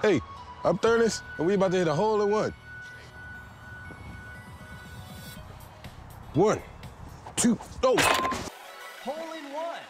Hey, I'm Thurnis, and we about to hit a hole in one. One, two, oh. Hole in one.